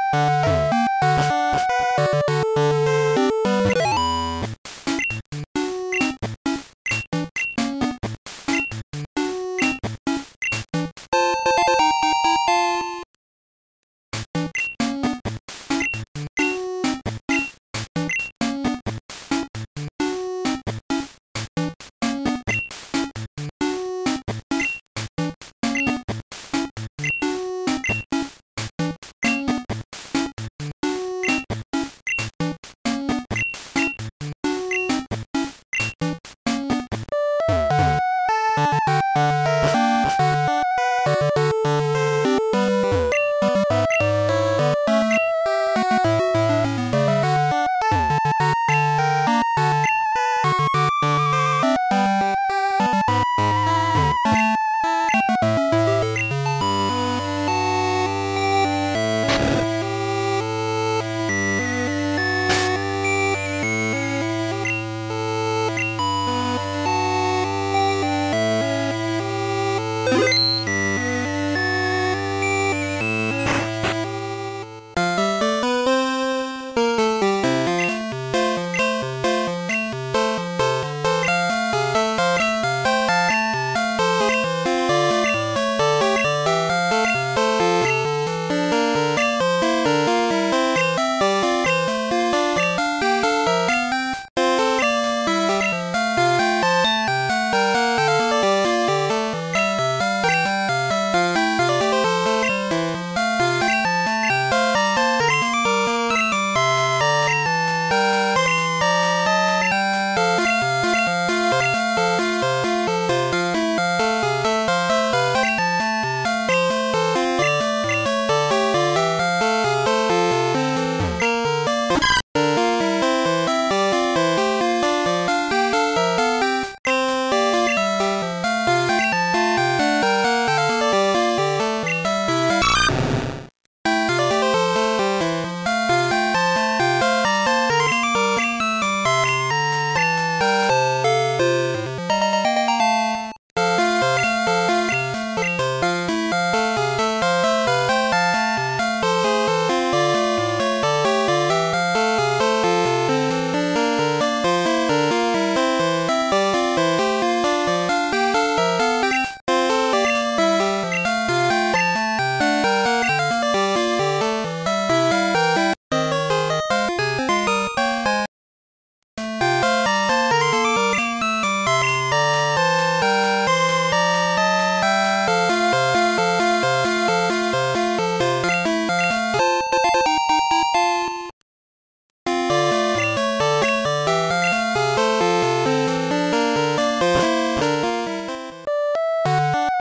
you